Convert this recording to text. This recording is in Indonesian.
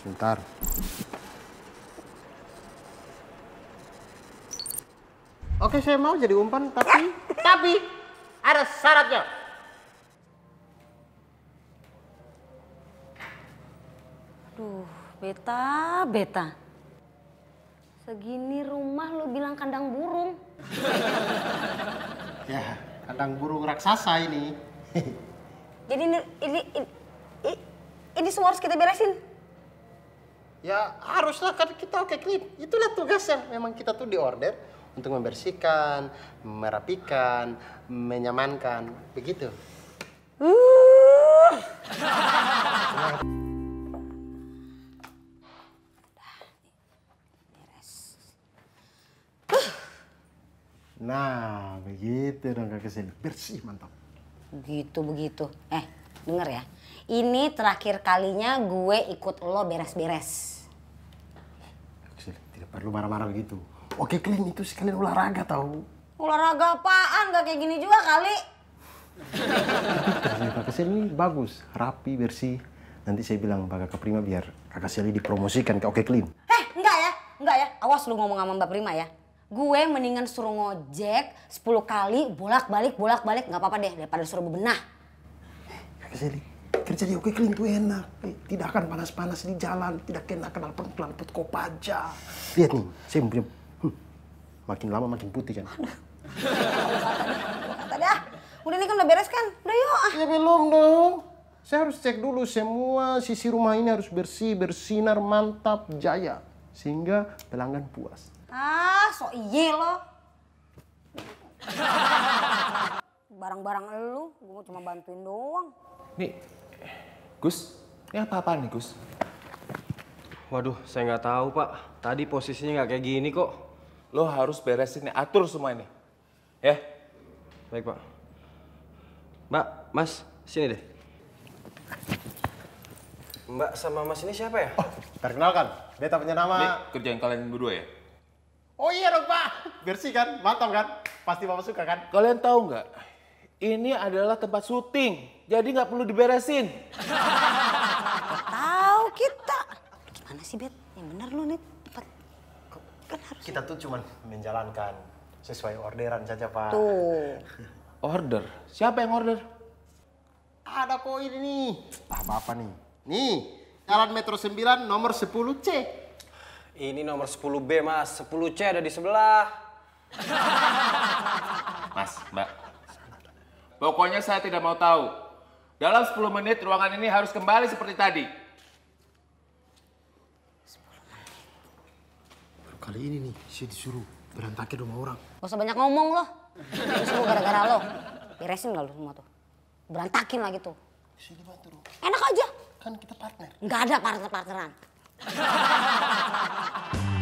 Sebentar. Oke, saya mau jadi umpan, tapi Tapi ada syaratnya. Aduh, beta, beta. Segini rumah lu bilang kandang burung. ya kandang burung raksasa ini. Jadi ini, ini, ini, ini semua harus kita beresin. ya haruslah kan kita oke clean. Itulah tugasnya. Memang kita tuh diorder untuk membersihkan, merapikan, menyamankan, begitu. Nah, begitu dong kakak sini. Bersih, mantap. Begitu, begitu. Eh, denger ya. Ini terakhir kalinya gue ikut lo beres-beres. Tidak perlu marah-marah begitu. Oke clean itu sekalian olahraga tahu. Olahraga apaan? Gak kayak gini juga kali. Kakak Seli ini bagus, rapi, bersih. Nanti saya bilang Pak Kakak Prima biar Kakak Seli dipromosikan ke Oke Clean. Eh, enggak ya, enggak ya. Awas lu ngomong sama Mbak Prima ya. Gue mendingan suruh ngojek 10 kali bolak-balik bolak-balik nggak apa-apa deh daripada suruh bebenah. Kakak Seli, kerja di Oke Clean itu enak. Tidak akan panas-panas di jalan, tidak kena kenal pelan kop aja. Lihat nih, saya punya... Hmm, makin lama makin putih kan. Kata dah, udah ini kan udah beres kan? Udah yuk ah. Ya belum dong. Saya harus cek dulu semua sisi rumah ini harus bersih, bersinar, mantap, jaya. Sehingga pelanggan puas. Ah, so iye lo. Barang-barang elu, gue mau cuma bantuin doang. Nih, Gus, ini apa-apaan nih Gus? Waduh, saya nggak tahu pak. Tadi posisinya nggak kayak gini kok. Lo harus beresin nih, atur semua ini. Ya? Baik pak. Mbak, Mas, sini deh. Mbak sama Mas ini siapa ya? Perkenalkan, beta punya Ini nama... kerjaan kalian berdua ya? Oh iya dong Pak, bersih kan, mantap kan? Pasti Bapak suka kan? Kalian tahu nggak? Ini adalah tempat syuting, jadi nggak perlu diberesin. Tahu kita. Gimana sih, Bet? Yang bener lu nih tempat kan harus Kita tuh cuman menjalankan sesuai orderan saja Pak. tuh. Order? Siapa yang order? Ada kok ini nih. Ah, Bapak nih. Nih, Jalan Metro 9 nomor 10C. Ini nomor 10B mas, 10C ada di sebelah. Mas, Mbak. Pokoknya saya tidak mau tahu. Dalam 10 menit ruangan ini harus kembali seperti tadi. Baru kali ini nih, saya disuruh berantakin rumah orang. Gak usah banyak ngomong loh. Ini semua gara-gara lo. Beresin gak lu semua tuh? Berantakin lagi tuh. Sini dong. Enak aja. Kan kita partner. Nggak ada partner-partneran.